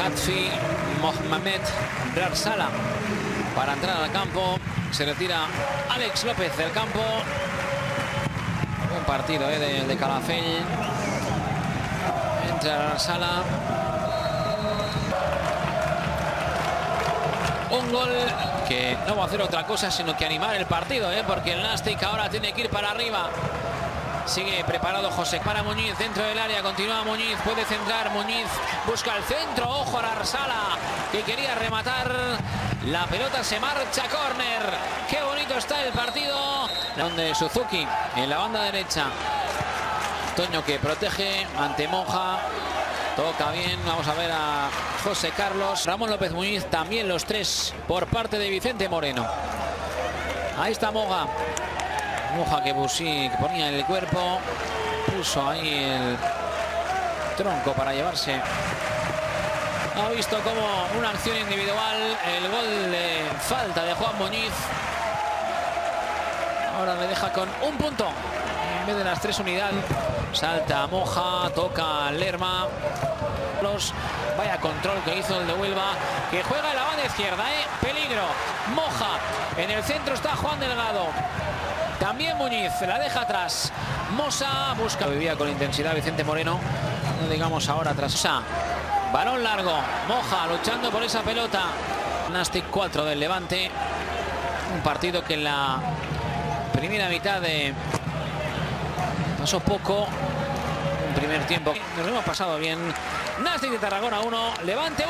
Katfi Mohamed Rarsala para entrar al campo. Se retira Alex López del campo. Buen partido eh, de, de Calafell. Entra Rarsala. Un gol que no va a hacer otra cosa sino que animar el partido, ¿eh? porque el Nastic ahora tiene que ir para arriba. Sigue preparado José para Muñiz dentro del área. Continúa Muñiz. Puede centrar. Muñiz busca el centro. Ojo a Arsala que quería rematar. La pelota se marcha. Córner. Qué bonito está el partido. Donde Suzuki en la banda derecha. Toño que protege ante Monja. Toca bien. Vamos a ver a José Carlos. Ramón López Muñiz. También los tres por parte de Vicente Moreno. Ahí está Moga. Moja que, que ponía el cuerpo. Puso ahí el tronco para llevarse. Ha visto como una acción individual. El gol de falta de Juan Muñiz. Ahora le deja con un punto. En vez de las tres unidades. Salta Moja. Toca Lerma. Vaya control que hizo el de Huelva, que juega en la banda izquierda, ¿eh? Peligro. Moja. En el centro está Juan Delgado. También Muñiz, la deja atrás. Mosa busca. Vivía con intensidad Vicente Moreno. No digamos ahora tras. Balón largo. Moja luchando por esa pelota. Nastic 4 del Levante. Un partido que en la primera mitad de. Pasó poco. Un primer tiempo. Nos hemos pasado bien. Nastic de Tarragona 1, Levante 1.